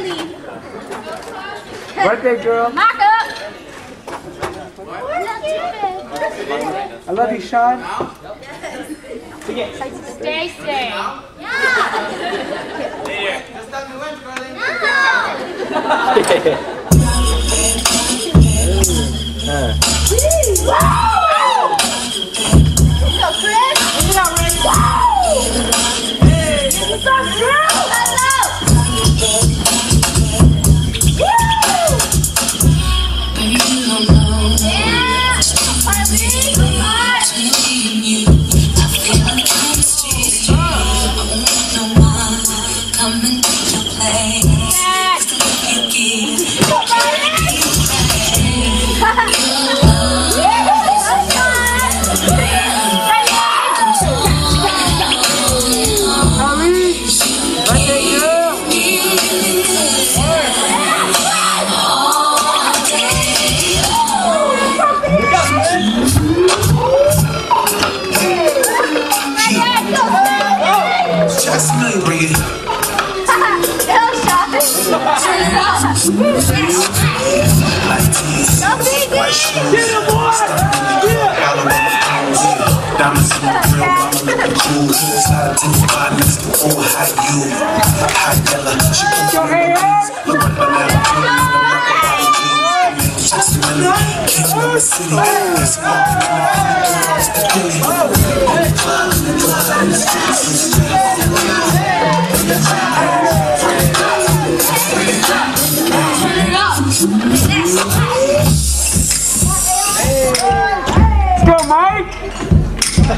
Charlie. Birthday girl. Mock up. I love you, Sean. Stay, stay. Birthday girl. Jasmine, bring it. Diamonds in the grill, mama looking cool. Slide to the bar next to oh, hot you. Hot yellow, she come from the beats. Look at banana cream, the rock about the jeans. Just a minute, King of the city. Let's go. It's the Billy. On the club, in the club, in the streets, in the streets. Let's go, Mike. Oh,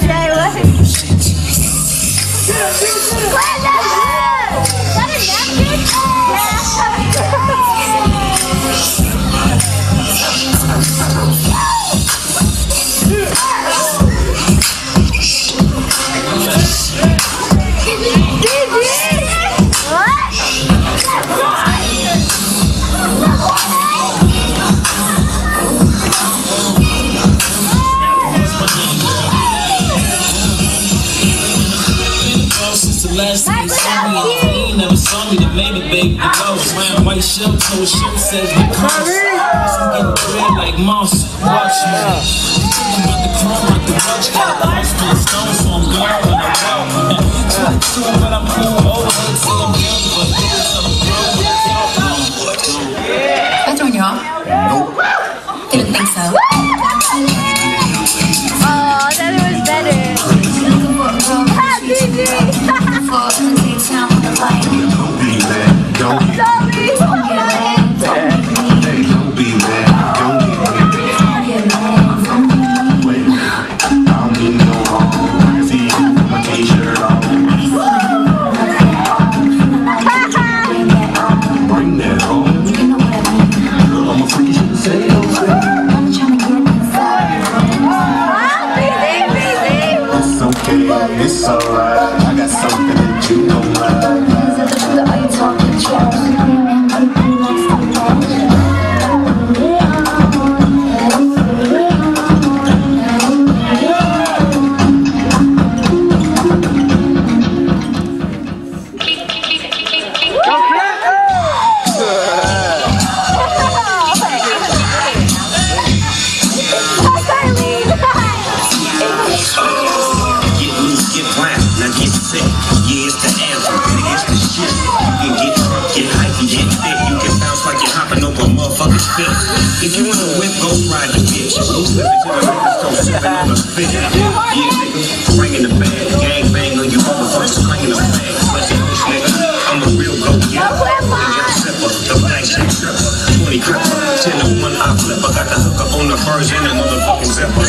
Jay, last time you saw me, you never saw me that made it, baby. The go round white shirt, toe shirt says we cross. I'm getting bread like moss. Watch me. I'm about to chrome like the watch. Got the house full of stones, so I'm gone when I walk. 22, but I'm cool. Old head say I'm young, but niggas I'm grown. I turned you off? Nope. 我着 a. If you wanna whip, go ride the bitch. To the go on the. Yeah, nigga, bringing the bag. Gang bang on you motherfuckers, clanging the bag. Push, nigga. I'm a real go-getter. Get sipper, the black shit stripper. 20 gripper, 10 to 1 eye flipper. Got the hooker on the version and motherfucking zipper.